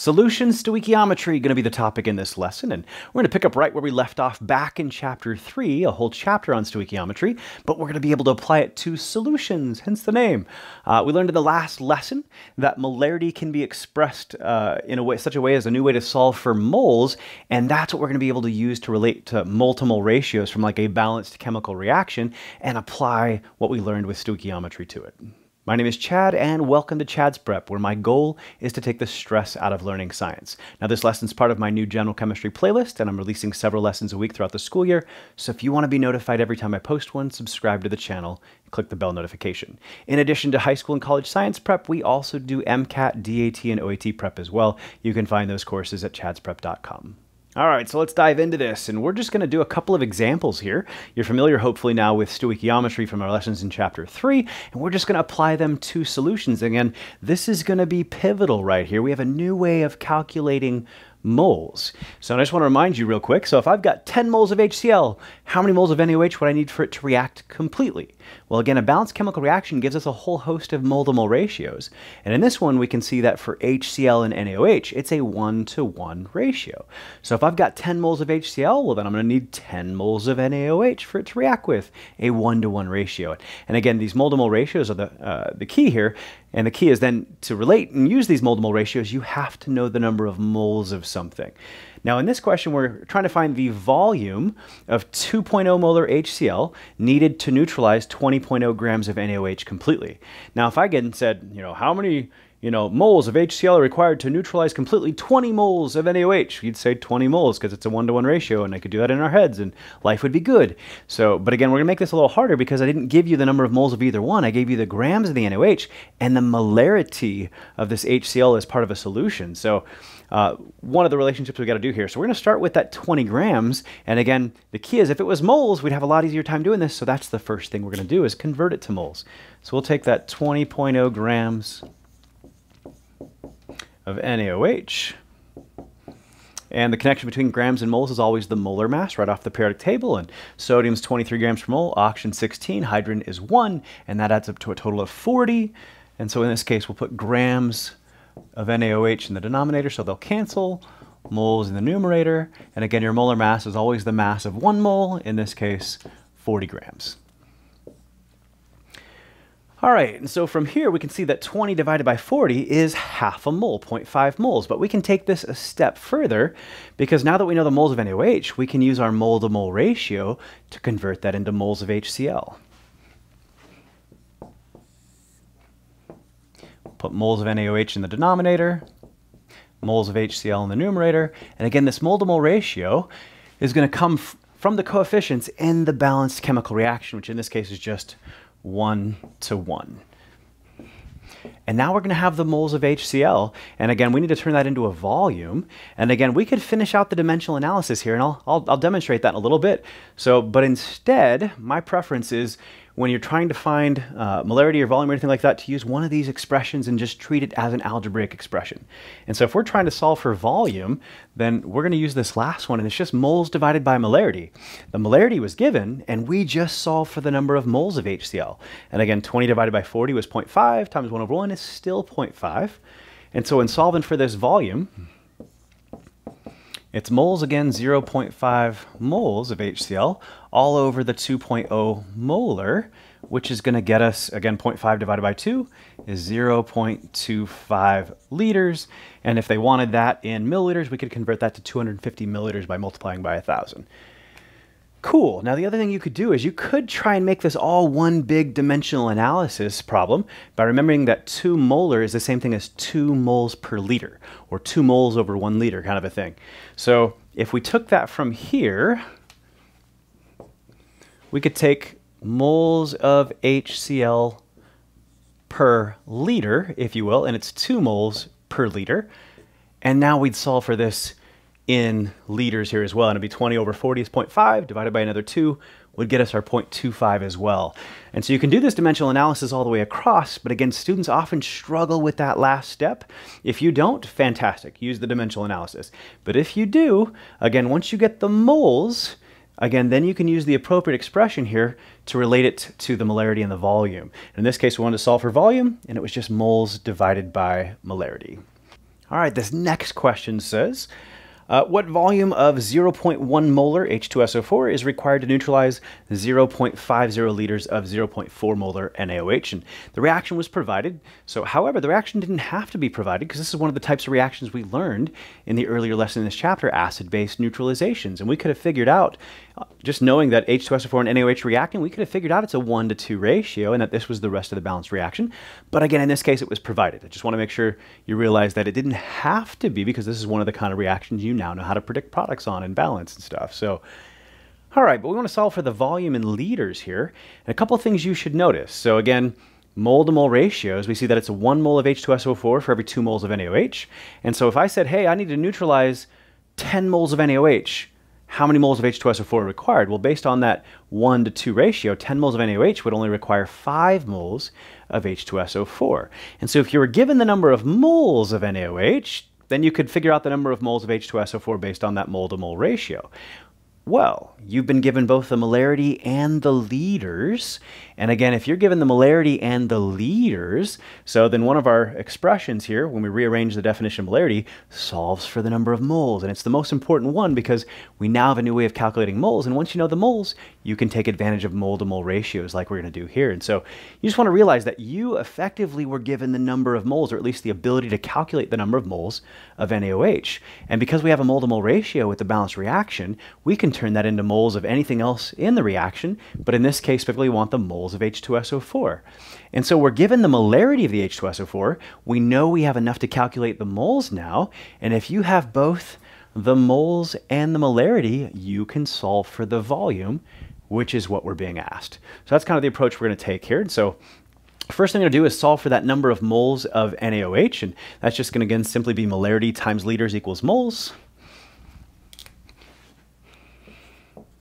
Solution stoichiometry going to be the topic in this lesson, and we're going to pick up right where we left off back in chapter 3, a whole chapter on stoichiometry, but we're going to be able to apply it to solutions, hence the name. Uh, we learned in the last lesson that molarity can be expressed uh, in a way, such a way as a new way to solve for moles, and that's what we're going to be able to use to relate to mole-to-mole ratios from like a balanced chemical reaction and apply what we learned with stoichiometry to it. My name is Chad, and welcome to Chad's Prep, where my goal is to take the stress out of learning science. Now, this lesson is part of my new general chemistry playlist, and I'm releasing several lessons a week throughout the school year. So, if you want to be notified every time I post one, subscribe to the channel and click the bell notification. In addition to high school and college science prep, we also do MCAT, DAT, and OAT prep as well. You can find those courses at chadsprep.com. All right, so let's dive into this, and we're just going to do a couple of examples here. You're familiar, hopefully, now with stoichiometry from our lessons in Chapter 3, and we're just going to apply them to solutions. Again, this is going to be pivotal right here. We have a new way of calculating moles. So I just want to remind you real quick. So if I've got 10 moles of HCl, how many moles of NaOH would I need for it to react completely? Well, again, a balanced chemical reaction gives us a whole host of mole to mole ratios. And in this one, we can see that for HCl and NaOH, it's a one to one ratio. So if I've got 10 moles of HCl, well, then I'm going to need 10 moles of NaOH for it to react with a one to one ratio. And again, these mole to mole ratios are the, uh, the key here. And the key is then to relate and use these mole to mole ratios, you have to know the number of moles of something. Now in this question, we're trying to find the volume of 2.0 molar HCl needed to neutralize 20.0 grams of NaOH completely. Now if I get and said, you know, how many you know, moles of HCl are required to neutralize completely 20 moles of NaOH. You'd say 20 moles because it's a one-to-one ratio, and I could do that in our heads, and life would be good. So, but again, we're gonna make this a little harder because I didn't give you the number of moles of either one. I gave you the grams of the NaOH and the molarity of this HCl as part of a solution. So, uh, one of the relationships we got to do here. So we're going to start with that 20 grams. And again, the key is if it was moles, we'd have a lot easier time doing this. So that's the first thing we're going to do is convert it to moles. So we'll take that 20.0 grams of NaOH. And the connection between grams and moles is always the molar mass right off the periodic table. And sodium's 23 grams per mole, oxygen 16, hydrogen is 1, and that adds up to a total of 40. And so in this case, we'll put grams of NaOH in the denominator, so they'll cancel. Moles in the numerator. And again, your molar mass is always the mass of one mole, in this case, 40 grams. All right, and so from here we can see that 20 divided by 40 is half a mole, 0.5 moles. But we can take this a step further because now that we know the moles of NaOH, we can use our mole to mole ratio to convert that into moles of HCl. Put moles of NaOH in the denominator, moles of HCl in the numerator. And again, this mole to mole ratio is going to come from the coefficients in the balanced chemical reaction, which in this case is just 1 to 1. And now we're going to have the moles of HCl. And again, we need to turn that into a volume. And again, we could finish out the dimensional analysis here, and I'll, I'll, I'll demonstrate that in a little bit. So, but instead, my preference is when you're trying to find uh, molarity or volume or anything like that to use one of these expressions and just treat it as an algebraic expression. And so if we're trying to solve for volume, then we're going to use this last one, and it's just moles divided by molarity. The molarity was given, and we just solved for the number of moles of HCl. And again, 20 divided by 40 was 0.5 times 1 over 1 is still 0.5. And so in solving for this volume, it's moles again, 0.5 moles of HCl all over the 2.0 molar, which is going to get us, again, 0.5 divided by 2 is 0.25 liters. And if they wanted that in milliliters, we could convert that to 250 milliliters by multiplying by 1,000. Cool. Now, the other thing you could do is you could try and make this all one big dimensional analysis problem by remembering that 2 molar is the same thing as 2 moles per liter, or 2 moles over 1 liter kind of a thing. So if we took that from here, we could take moles of HCl per liter, if you will, and it's 2 moles per liter. And now we'd solve for this in liters here as well. And it'd be 20 over 40 is 0.5 divided by another 2 would get us our 0.25 as well. And so you can do this dimensional analysis all the way across, but again, students often struggle with that last step. If you don't, fantastic, use the dimensional analysis. But if you do, again, once you get the moles, again, then you can use the appropriate expression here to relate it to the molarity and the volume. In this case, we wanted to solve for volume, and it was just moles divided by molarity. All right, this next question says, uh, what volume of 0.1 molar H2SO4 is required to neutralize 0.50 liters of 0.4 molar NaOH? And the reaction was provided. So, however, the reaction didn't have to be provided because this is one of the types of reactions we learned in the earlier lesson in this chapter, acid-base neutralizations. And we could have figured out, uh, just knowing that H2SO4 and NaOH reacting, we could have figured out it's a 1 to 2 ratio and that this was the rest of the balanced reaction. But again, in this case, it was provided. I just want to make sure you realize that it didn't have to be because this is one of the kind of reactions you now know how to predict products on and balance and stuff. So, all right, but we want to solve for the volume in liters here. And a couple things you should notice. So again, mole to mole ratios, we see that it's one mole of H2SO4 for every two moles of NaOH. And so if I said, hey, I need to neutralize 10 moles of NaOH, how many moles of H2SO4 are required? Well, based on that 1 to 2 ratio, 10 moles of NaOH would only require 5 moles of H2SO4. And so if you were given the number of moles of NaOH, then you could figure out the number of moles of H2SO4 based on that mole to mole ratio. Well, you've been given both the molarity and the liters. And again, if you're given the molarity and the liters, so then one of our expressions here, when we rearrange the definition of molarity, solves for the number of moles. And it's the most important one because we now have a new way of calculating moles. And once you know the moles, you can take advantage of mole to mole ratios like we're going to do here. And so you just want to realize that you effectively were given the number of moles, or at least the ability to calculate the number of moles of NaOH. And because we have a mole to mole ratio with the balanced reaction, we can turn that into moles of anything else in the reaction, but in this case, specifically we want the moles of H2SO4. And so we're given the molarity of the H2SO4. We know we have enough to calculate the moles now, and if you have both the moles and the molarity, you can solve for the volume, which is what we're being asked. So that's kind of the approach we're going to take here. And so First thing I'm going to do is solve for that number of moles of NaOH, and that's just going to again simply be molarity times liters equals moles.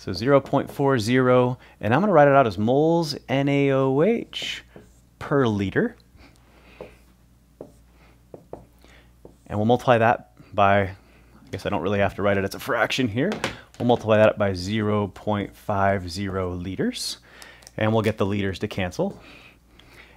So 0.40, and I'm going to write it out as moles NaOH per liter. And we'll multiply that by, I guess I don't really have to write it as a fraction here. We'll multiply that by 0.50 liters, and we'll get the liters to cancel.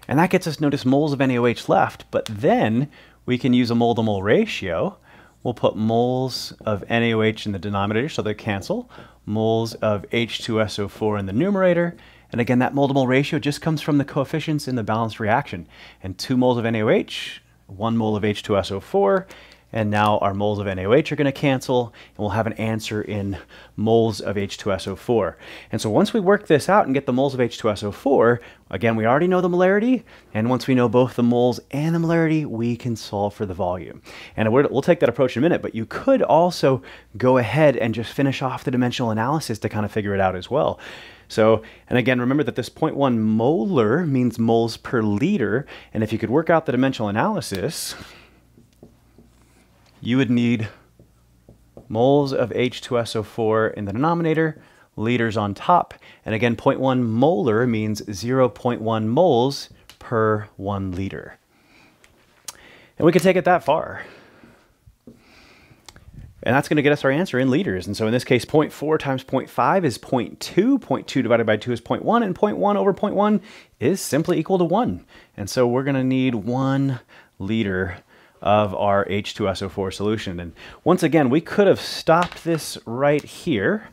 And that gets us, notice, moles of NaOH left, but then we can use a mole to mole ratio. We'll put moles of NaOH in the denominator, so they cancel moles of H2SO4 in the numerator. And again, that mole to mole ratio just comes from the coefficients in the balanced reaction. And 2 moles of NaOH, 1 mole of H2SO4, and now our moles of NaOH are going to cancel, and we'll have an answer in moles of H2SO4. And so once we work this out and get the moles of H2SO4, again, we already know the molarity, and once we know both the moles and the molarity, we can solve for the volume. And we'll take that approach in a minute, but you could also go ahead and just finish off the dimensional analysis to kind of figure it out as well. So, and again, remember that this 0.1 molar means moles per liter, and if you could work out the dimensional analysis, you would need moles of H2SO4 in the denominator, liters on top. And again, 0.1 molar means 0.1 moles per one liter. And we could take it that far. And that's going to get us our answer in liters. And so in this case, 0.4 times 0.5 is 0.2. 0.2 divided by 2 is 0.1. And 0.1 over 0.1 is simply equal to 1. And so we're going to need 1 liter of our H2SO4 solution. And once again, we could have stopped this right here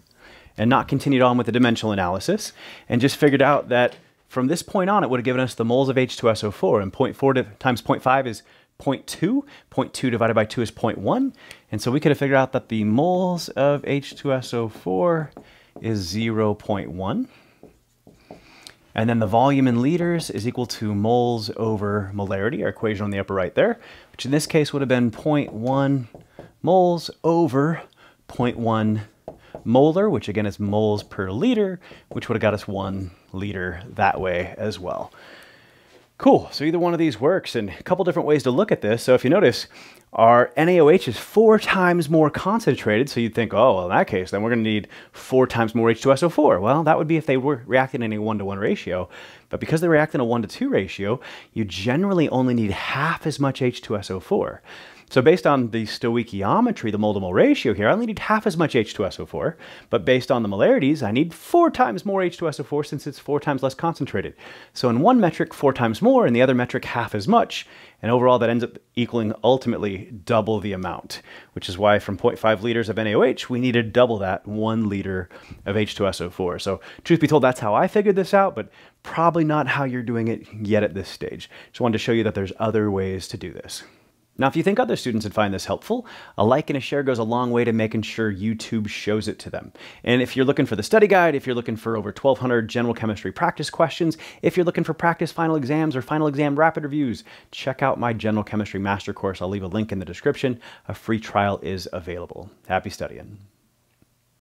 and not continued on with the dimensional analysis and just figured out that from this point on, it would have given us the moles of H2SO4 and 0.4 times 0.5 is 0.2. 0.2 divided by 2 is 0.1. And so we could have figured out that the moles of H2SO4 is 0.1. And then the volume in liters is equal to moles over molarity, our equation on the upper right there, which in this case would have been 0.1 moles over 0.1 molar, which again is moles per liter, which would have got us one liter that way as well. Cool, so either one of these works, and a couple different ways to look at this. So if you notice, our NaOH is four times more concentrated, so you'd think, oh, well, in that case, then we're going to need four times more H2SO4. Well, that would be if they were reacting in a one-to-one -one ratio. But because they react in a one-to-two ratio, you generally only need half as much H2SO4. So based on the stoichiometry, the mole-to-mole ratio here, I only need half as much H2SO4, but based on the molarities, I need four times more H2SO4 since it's four times less concentrated. So in one metric, four times more, in the other metric, half as much, and overall that ends up equaling ultimately double the amount, which is why from 0.5 liters of NaOH, we needed double that, one liter of H2SO4. So truth be told, that's how I figured this out, but probably not how you're doing it yet at this stage. Just wanted to show you that there's other ways to do this. Now, if you think other students would find this helpful, a like and a share goes a long way to making sure YouTube shows it to them. And if you're looking for the study guide, if you're looking for over 1,200 general chemistry practice questions, if you're looking for practice final exams or final exam rapid reviews, check out my general chemistry master course. I'll leave a link in the description. A free trial is available. Happy studying.